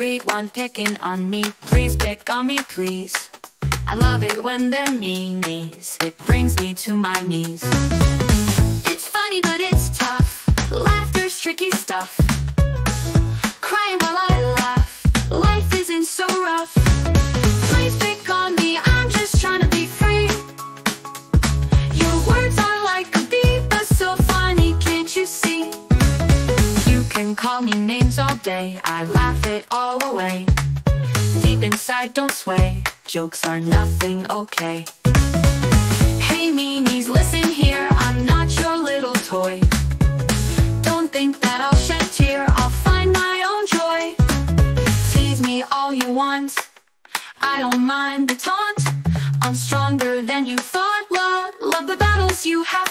Everyone picking on me, please pick on me, please. I love it when they're meanies, it brings me to my knees. It's funny, but it's tough. Laughter's tricky stuff. Crying while I laugh, life isn't so rough. Can call me names all day, I laugh it all away. Deep inside, don't sway, jokes are nothing okay. Hey meanies, listen here, I'm not your little toy. Don't think that I'll shed tear, I'll find my own joy. Tease me all you want, I don't mind the taunt. I'm stronger than you thought, love, love the battles you have